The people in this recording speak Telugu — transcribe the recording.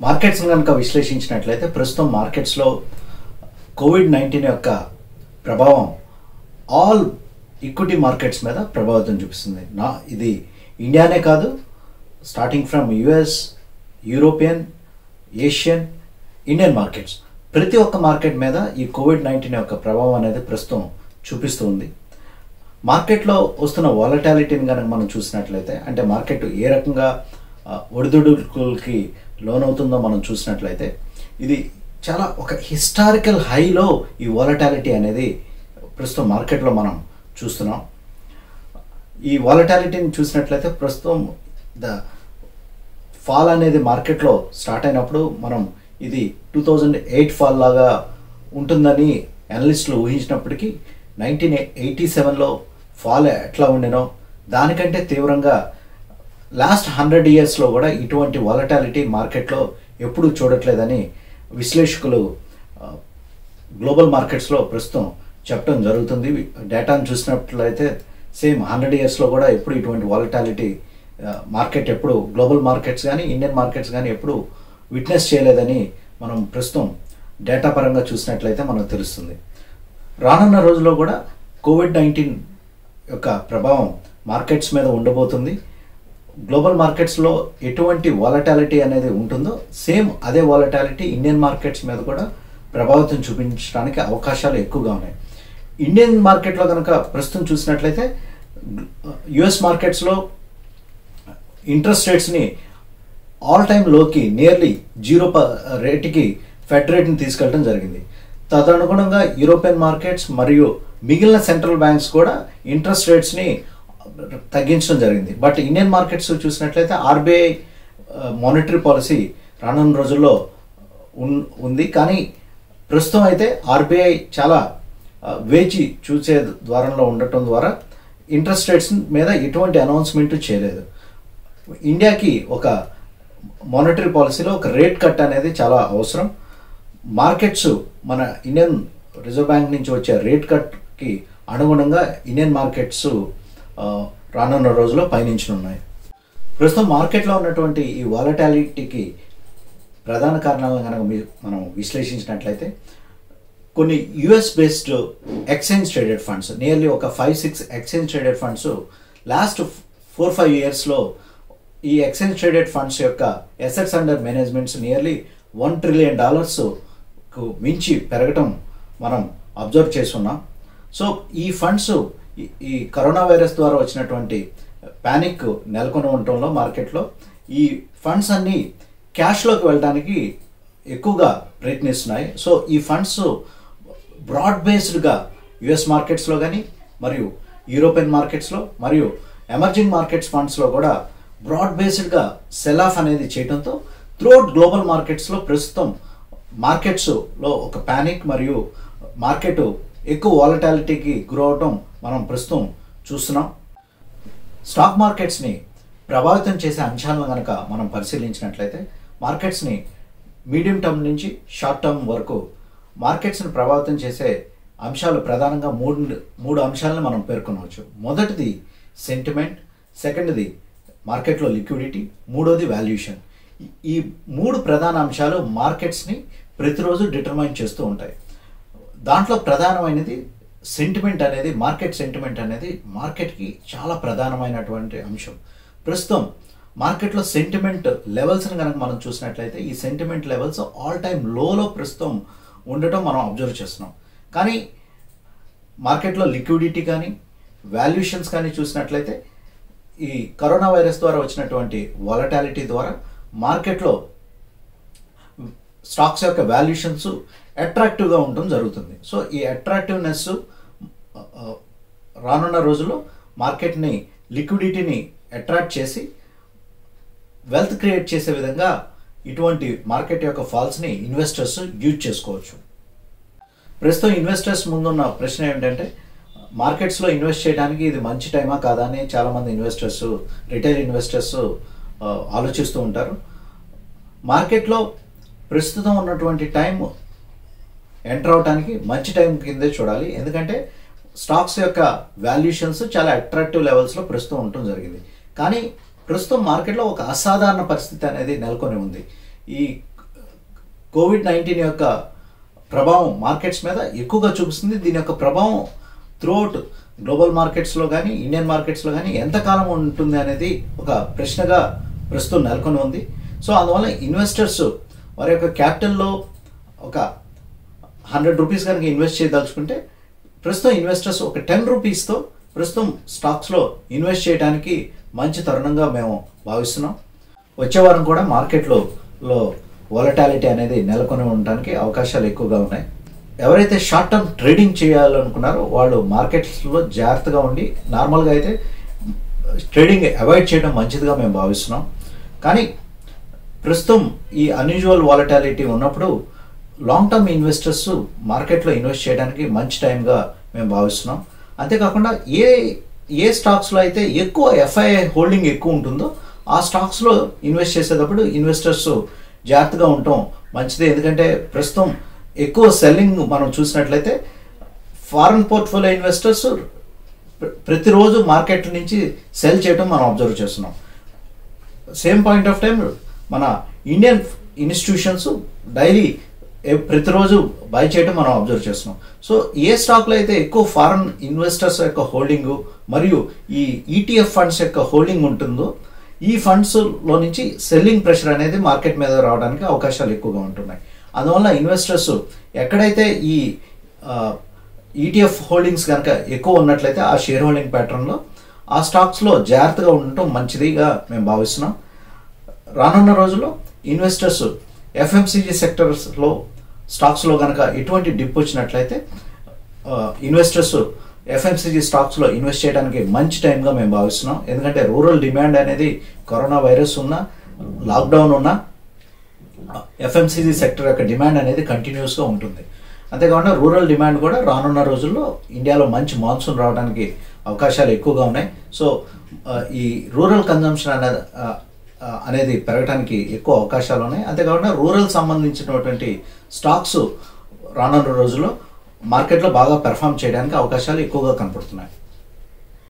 మార్కెట్స్ కనుక విశ్లేషించినట్లయితే ప్రస్తుతం మార్కెట్స్లో కోవిడ్ నైన్టీన్ యొక్క ప్రభావం ఆల్ ఈక్విటీ మార్కెట్స్ మీద ప్రభావితం చూపిస్తుంది. నా ఇది ఇండియానే కాదు starting from US European Asian Indian markets. ప్రతి ఒక్క మార్కెట్ మీద ఈ కోవిడ్ నైన్టీన్ యొక్క ప్రభావం అనేది ప్రస్తుతం చూపిస్తూ ఉంది. మార్కెట్లో వస్తున్న వాలటాలిటీని కనుక మనం చూసినట్లయితే అంటే మార్కెట్ ఏ రకంగా ఒడిదుడుకులకి లోనవుతుందో మనం చూసినట్లయితే ఇది చాలా ఒక హిస్టారికల్ హైలో ఈ వాలటాలిటీ అనేది ప్రస్తుతం మార్కెట్లో మనం చూస్తున్నాం. ఈ వాలటాలిటీని చూసినట్లయితే ప్రస్తుతం ద ఫాల్ అనేది మార్కెట్లో స్టార్ట్ అయినప్పుడు మనం ఇది టూ థౌజండ్ ఎయిట్ ఫాల్ లాగా ఉంటుందని అనలిస్టులు ఊహించినప్పటికీ నైన్టీన్ ఎయిటీ సెవెన్లో ఫాల్ ఎట్లా ఉండినో దానికంటే తీవ్రంగా లాస్ట్ హండ్రెడ్ ఇయర్స్లో కూడా ఇటువంటి వాలటాలిటీ మార్కెట్లో ఎప్పుడూ చూడట్లేదని విశ్లేషకులు గ్లోబల్ మార్కెట్స్లో ప్రస్తుతం చెప్పడం జరుగుతుంది. డేటాను చూసినట్లయితే సేమ్ హండ్రెడ్ ఇయర్స్లో కూడా ఎప్పుడు ఇటువంటి వాలటాలిటీ మార్కెట్ ఎప్పుడు గ్లోబల్ మార్కెట్స్ కానీ ఇండియన్ మార్కెట్స్ కానీ ఎప్పుడు విట్నెస్ చేయలేదని మనం ప్రస్తుతం డేటా పరంగా చూసినట్లయితే మనకు తెలుస్తుంది. రానున్న రోజుల్లో కూడా కోవిడ్ నైన్టీన్ యొక్క ప్రభావం మార్కెట్స్ మీద ఉండబోతుంది. గ్లోబల్ మార్కెట్స్లో ఎటువంటి వాలటాలిటీ అనేది ఉంటుందో సేమ్ అదే వాలటాలిటీ ఇండియన్ మార్కెట్స్ మీద కూడా ప్రభావితం చూపించడానికి అవకాశాలు ఎక్కువగా ఉన్నాయి. ఇండియన్ మార్కెట్లో కనుక ప్రస్తుతం చూసినట్లయితే యుఎస్ మార్కెట్స్లో ఇంట్రెస్ట్ రేట్స్ని ఆల్ టైమ్లోకి నియర్లీ జీరో ప రేటుకి ఫెడ్ రేట్ని తీసుకెళ్ళడం జరిగింది. తదనుగుణంగా యూరోపియన్ మార్కెట్స్ మరియు మిగిలిన సెంట్రల్ బ్యాంక్స్ కూడా ఇంట్రెస్ట్ రేట్స్ని తగ్గించడం జరిగింది. బట్ ఇండియన్ మార్కెట్స్ చూసినట్లయితే ఆర్బీఐ మానిటరీ పాలసీ రానున్న రోజుల్లో ఉన్ ఉంది. కానీ ప్రస్తుతం అయితే ఆర్బీఐ చాలా వేచి చూసే ద్వారంలో ఉండటం ద్వారా ఇంట్రెస్ట్ రేట్స్ మీద ఎటువంటి అనౌన్స్మెంట్ చేయలేదు. ఇండియాకి ఒక మానిటరీ పాలసీలో ఒక రేట్ కట్ అనేది చాలా అవసరం. మార్కెట్స్ మన ఇండియన్ రిజర్వ్ బ్యాంక్ నుంచి వచ్చే రేట్ కట్కి అనుగుణంగా ఇండియన్ మార్కెట్స్ రానున్న రోజుల్లో పయనించనున్నాయి. ప్రస్తుతం మార్కెట్లో ఉన్నటువంటి ఈ వాలటాలిటీకి ప్రధాన కారణాలను కనుక మనం విశ్లేషించినట్లయితే కొన్ని US based exchange traded funds nearly ఒక five six exchange traded funds last four five ఇయర్స్లో ఈ ఎక్స్చేంజ్ ట్రేడెడ్ ఫండ్స్ యొక్క assets under managements nearly one trillion డాలర్స్కు మించి పెరగటం మనం అబ్జర్వ్ చేస్తున్నాం. సో ఈ ఫండ్స్ ఈ- ఈ కరోనా వైరస్ ద్వారా వచ్చినటువంటి ప్యానిక్ నెలకొని ఉండటంలో మార్కెట్లో ఈ ఫండ్స్ అన్నీ క్యాష్లోకి వెళ్ళడానికి ఎక్కువగా ప్రయత్నిస్తున్నాయి. సో ఈ ఫండ్స్ బ్రాడ్ బేస్డ్గా యుఎస్ మార్కెట్స్లో కానీ మరియు యూరోపియన్ మార్కెట్స్లో మరియు ఎమర్జింగ్ మార్కెట్స్ ఫండ్స్లో కూడా బ్రాడ్ బేస్డ్గా సెల్ ఆఫ్ అనేది చేయడంతో త్రూఅవుట్ గ్లోబల్ మార్కెట్స్లో ప్రస్తుతం మార్కెట్స్లో ఒక ప్యానిక్ మరియు మార్కెట్ ఎక్కువ వాలటాలిటీకి గురవటం అవటం మనం ప్రస్తుతం చూస్తున్నాం. స్టాక్ మార్కెట్స్ని ప్రభావితం చేసే అంశాలను కనుక మనం పరిశీలించినట్లయితే మార్కెట్స్ని మీడియం టర్మ్ నుంచి షార్ట్ టర్మ్ వరకు మార్కెట్స్ని ప్రభావితం చేసే అంశాలు ప్రధానంగా మూడు మూడు అంశాలను మనం పేర్కొనవచ్చు. మొదటిది సెంటిమెంట్ సెకండ్ది మార్కెట్లో లిక్విడిటీ మూడోది వాల్యుయేషన్ ఈ- ఈ మూడు ప్రధాన అంశాలు మార్కెట్స్ని ప్రతిరోజు డిటర్మైన్ చేస్తూ ఉంటాయి. దాంట్లో ప్రధానమైనది సెంటిమెంట్ అనేది మార్కెట్ సెంటిమెంట్ అనేది మార్కెట్కి చాలా ప్రధానమైనటువంటి అంశం. ప్రస్తుతం మార్కెట్లో సెంటిమెంట్ లెవెల్స్ని కనుక మనం చూసినట్లయితే ఈ సెంటిమెంట్ లెవెల్స్ ఆల్ టైమ్ లోలో ప్రస్తుతం ఉండటం మనం అబ్జర్వ్ చేస్తున్నాం. కానీ మార్కెట్లో లిక్విడిటీ కానీ వాల్యుయేషన్స్ కానీ చూసినట్లయితే ఈ కరోనా వైరస్ ద్వారా వచ్చినటువంటి వాలటాలిటీ ద్వారా మార్కెట్లో స్టాక్స్ యొక్క వాల్యుయేషన్స్ అట్రాక్టివ్గా ఉండటం జరుగుతుంది. సో ఈ అట్రాక్టివ్నెస్ రానున్న రోజుల్లో మార్కెట్ని లిక్విడిటీని అట్రాక్ట్ చేసి వెల్త్ క్రియేట్ చేసే విధంగా ఇటువంటి మార్కెట్ యొక్క ఫాల్స్ని ఇన్వెస్టర్స్ యూజ్ చేసుకోవచ్చు. ప్రస్తుతం ఇన్వెస్టర్స్ ముందున్న ప్రశ్న ఏంటంటే మార్కెట్స్లో ఇన్వెస్ట్ చేయడానికి ఇది మంచి టైమా కాదా అని చాలామంది ఇన్వెస్టర్స్ రిటైల్ ఇన్వెస్టర్స్ ఆలోచిస్తూ ఉంటారు. మార్కెట్లో ప్రస్తుతం ఉన్నటువంటి టైం ఎంటర్ అవడానికి మంచి టైం కిందే చూడాలి. ఎందుకంటే స్టాక్స్ యొక్క వాల్యుయేషన్స్ చాలా అట్రాక్టివ్ లెవెల్స్లో ప్రస్తుతం ఉండటం జరిగింది. కానీ ప్రస్తుతం మార్కెట్లో ఒక అసాధారణ పరిస్థితి అనేది నెలకొని ఉంది. ఈ కోవిడ్ నైన్టీన్ యొక్క ప్రభావం మార్కెట్స్ మీద ఎక్కువగా చూపిస్తుంది. దీని యొక్క ప్రభావం త్రూఅవుట్ గ్లోబల్ మార్కెట్స్లో కానీ ఇండియన్ మార్కెట్స్లో కానీ ఎంతకాలం ఉంటుంది అనేది ఒక ప్రశ్నగా ప్రస్తుతం నెలకొని ఉంది. సో అందువల్ల ఇన్వెస్టర్స్ వారి యొక్క క్యాపిటల్లో ఒక హండ్రెడ్ రూపీస్ కనుక ఇన్వెస్ట్ చేయదలుచుకుంటే ప్రస్తుతం ఇన్వెస్టర్స్ ఒక టెన్ రూపీస్తో ప్రస్తుతం స్టాక్స్లో ఇన్వెస్ట్ చేయడానికి మంచి తరుణంగా మేము భావిస్తున్నాం. వచ్చే వారం కూడా మార్కెట్లో లో వాలటాలిటీ అనేది నెలకొని ఉండడానికి అవకాశాలు ఎక్కువగా ఉన్నాయి. ఎవరైతే షార్ట్ టర్మ్ ట్రేడింగ్ చేయాలనుకున్నారో వాళ్ళు మార్కెట్స్లో జాగ్రత్తగా ఉండి నార్మల్గా అయితే ట్రేడింగ్ అవాయిడ్ చేయడం మంచిదిగా మేము భావిస్తున్నాం. కానీ ప్రస్తుతం ఈ అన్యూజువల్ వాలటాలిటీ ఉన్నప్పుడు లాంగ్ టర్మ్ ఇన్వెస్టర్స్ మార్కెట్లో ఇన్వెస్ట్ చేయడానికి మంచి టైంగా మేము భావిస్తున్నాం. అంతేకాకుండా ఏ ఏ స్టాక్స్లో అయితే ఎక్కువ ఎఫ్ఐఐ హోల్డింగ్ ఎక్కువ ఉంటుందో ఆ స్టాక్స్లో ఇన్వెస్ట్ చేసేటప్పుడు ఇన్వెస్టర్స్ జాగ్రత్తగా ఉండటం మంచిది. ఎందుకంటే ప్రస్తుతం ఎక్కువ సెల్లింగ్ మనం చూసినట్లయితే ఫారెన్ పోర్ట్ఫోలియో ఇన్వెస్టర్స్ ప్రతిరోజు మార్కెట్ నుంచి సెల్ చేయడం మనం అబ్జర్వ్ చేస్తున్నాం. సేమ్ పాయింట్ ఆఫ్ టైం మన ఇండియన్ ఇన్స్టిట్యూషన్స్ డైలీ ప్రతిరోజు బై చేయటం మనం అబ్జర్వ్ చేస్తున్నాం. సో ఏ స్టాక్లో అయితే ఎక్కువ ఫారెన్ ఇన్వెస్టర్స్ యొక్క హోల్డింగ్ మరియు ఈ ఈటీఎఫ్ ఫండ్స్ యొక్క హోల్డింగ్ ఉంటుందో ఈ ఫండ్స్లో నుంచి సెల్లింగ్ ప్రెషర్ అనేది మార్కెట్ మీద రావడానికి అవకాశాలు ఎక్కువగా ఉంటున్నాయి. అందువల్ల ఇన్వెస్టర్స్ ఎక్కడైతే ఈ ఈటీఎఫ్ హోల్డింగ్స్ కనుక ఎక్కువ ఉన్నట్లయితే ఆ షేర్ హోల్డింగ్ ప్యాటర్న్లో ఆ స్టాక్స్లో జాగ్రత్తగా ఉండటం మంచిదిగా మేము భావిస్తున్నాం. రానున్న రోజుల్లో ఇన్వెస్టర్స్ ఎఫ్ఎంసీజీ సెక్టర్స్లో స్టాక్స్లో కనుక ఎటువంటి డిప్ వచ్చినట్లయితే ఇన్వెస్టర్స్ ఎఫ్ఎంసీజీ స్టాక్స్లో ఇన్వెస్ట్ చేయడానికి మంచి టైంగా మేము భావిస్తున్నాం. ఎందుకంటే రూరల్ డిమాండ్ అనేది కరోనా వైరస్ ఉన్న లాక్డౌన్ ఉన్న ఎఫ్ఎంసీజీ సెక్టర్ యొక్క డిమాండ్ అనేది కంటిన్యూస్గా ఉంటుంది. అంతేకాకుండా రూరల్ డిమాండ్ కూడా రానున్న రోజుల్లో ఇండియాలో మంచి మాన్సూన్ రావడానికి అవకాశాలు ఎక్కువగా ఉన్నాయి. సో ఈ రూరల్ కన్జంప్షన్ అనేది అనేది పెరగడానికి ఎక్కువ అవకాశాలు ఉన్నాయి. అంతేకాకుండా రూరల్ సంబంధించినటువంటి స్టాక్స్ రానున్న రోజుల్లో మార్కెట్లో బాగా పెర్ఫామ్ చేయడానికి అవకాశాలు ఎక్కువగా కనపడుతున్నాయి.